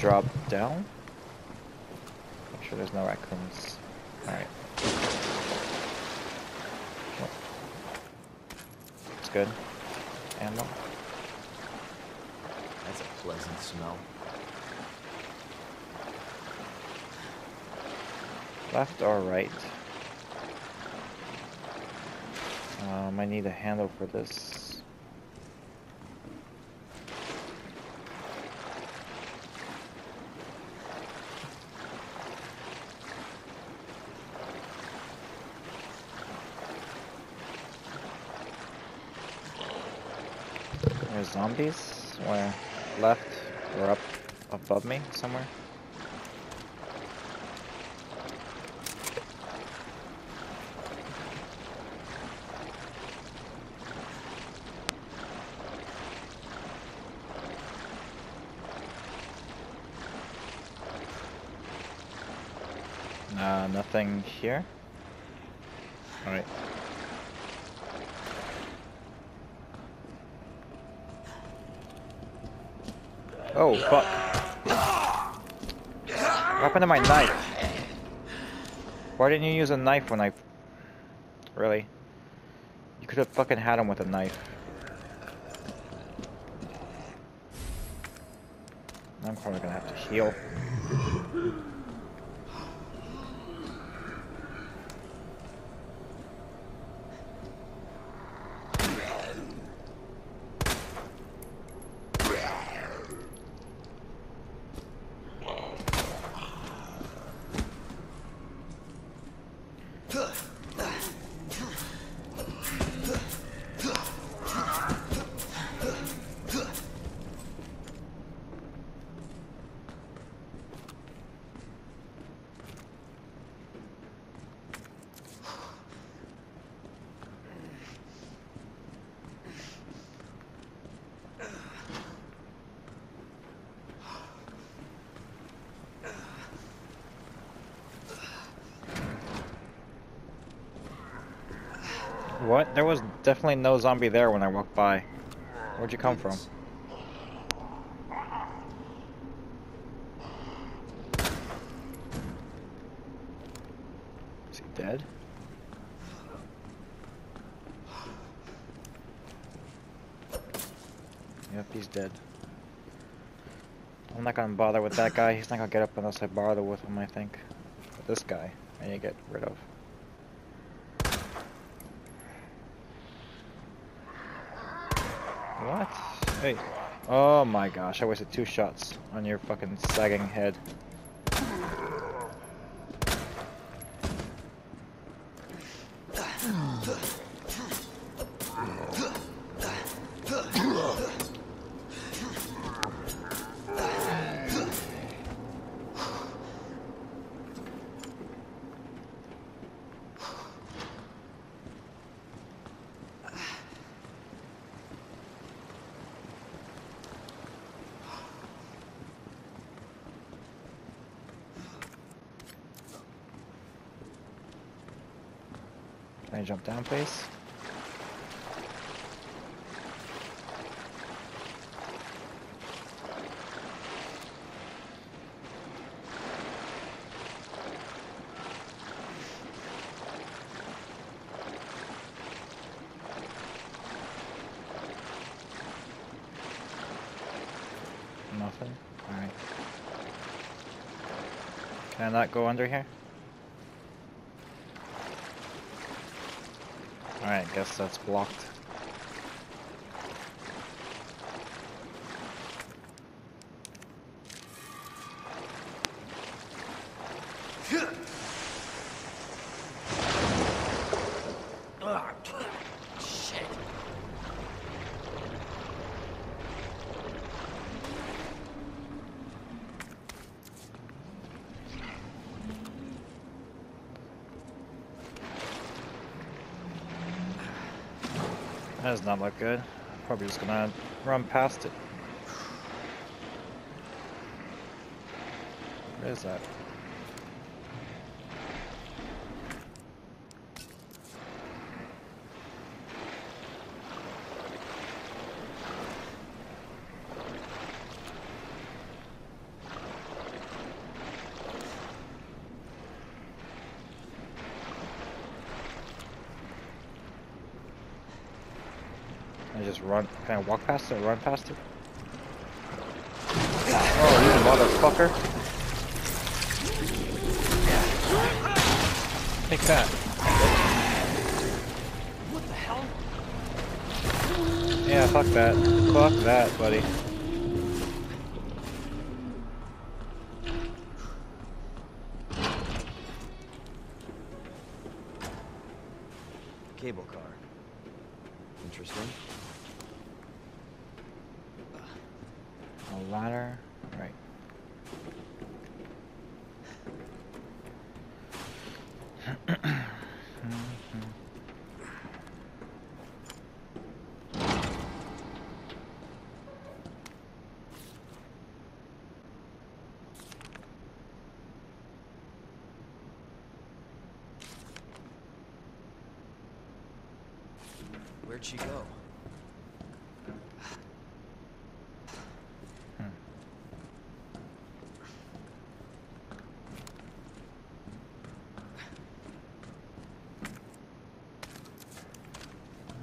drop down. Make sure there's no raccoons. Alright. It's good. Ammo. That's a pleasant smell. Left or right? Um, I need a handle for this. There's zombies. Where? Left or up above me somewhere? Uh, nothing here. Alright. Oh, fuck. What happened to my knife? Why didn't you use a knife when I... Really? You could have fucking had him with a knife. I'm probably gonna have to heal. What? There was definitely no zombie there when I walked by. Where'd you come from? Is he dead? Yep, he's dead. I'm not gonna bother with that guy. He's not gonna get up unless I bother with him, I think. But this guy, I need to get rid of. What? Hey. Oh my gosh, I wasted two shots on your fucking sagging head. I jump down, please? Nothing? Alright. Can I not go under here? Alright, guess that's blocked. That does not look good. Probably just gonna run past it. Where is that? Just run. Can I walk past it or run past it? Oh, you motherfucker. Take that. What the hell? Yeah, fuck that. Fuck that, buddy. Ladder. Right. Where'd she go?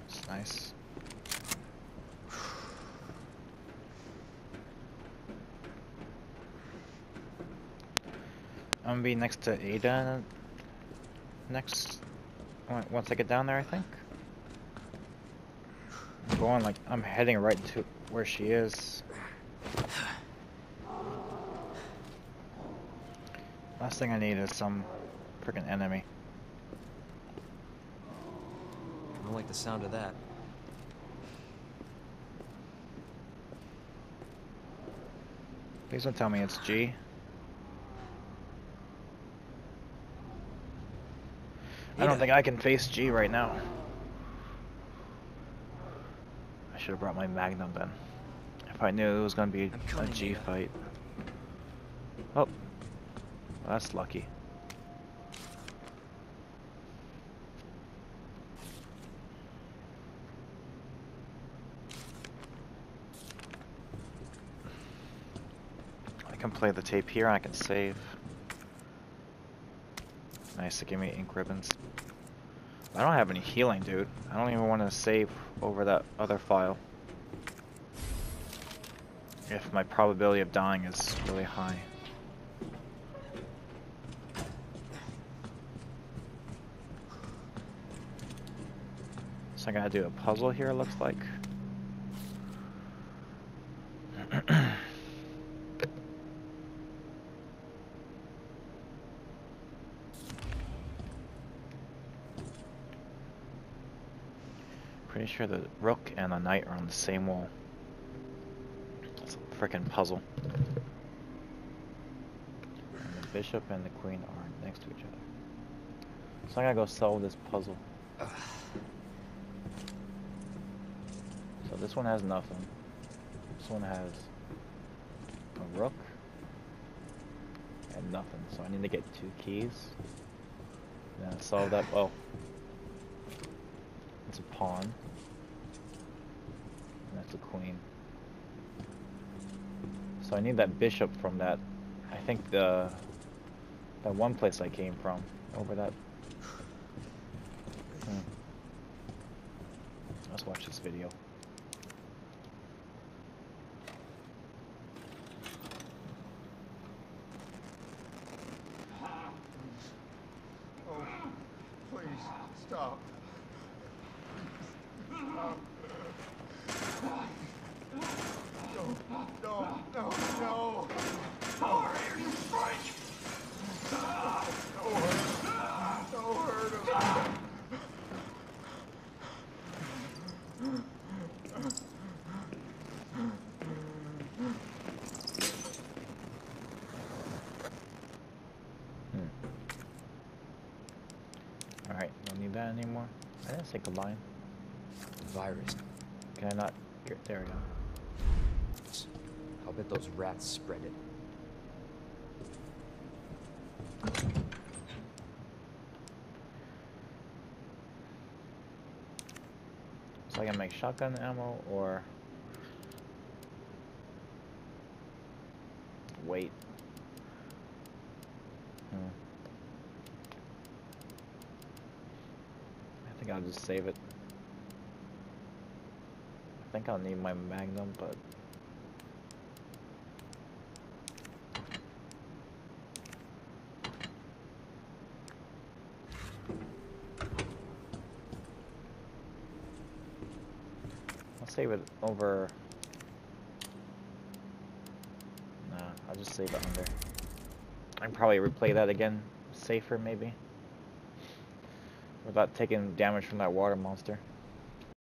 That's nice. I'm gonna be next to Ada next once I get down there, I think. I'm going like I'm heading right to where she is. Last thing I need is some freaking enemy. I don't like the sound of that. Please don't tell me it's G. I don't think I can face G right now. I should have brought my Magnum then. If I knew it was going to be a G fight. Oh. Well, that's lucky. I can play the tape here I can save. Nice to give me ink ribbons. I don't have any healing, dude. I don't even want to save over that other file. If my probability of dying is really high. So I gotta do a puzzle here, it looks like. Pretty sure the rook and the knight are on the same wall. It's a freaking puzzle. And the bishop and the queen are next to each other. So I gotta go solve this puzzle. So this one has nothing. This one has a rook and nothing. So I need to get two keys. And solve that. Oh, it's a pawn. And that's a queen. So I need that bishop from that. I think the that one place I came from over that. Hmm. Let's watch this video. Oh, please stop. Stop. No, no, no, no. Power here, you strike. Don't hurt. Don't hurt him. Hmm. Alright, don't need that anymore. I didn't take a line. Virus. Can I not? Here, there we go. I'll bet those rats spread it. So I can make shotgun ammo or wait. Hmm. Think I'll just save it. I think I'll need my magnum, but I'll save it over. Nah, I'll just save it under. I can probably replay that again, safer maybe, without taking damage from that water monster.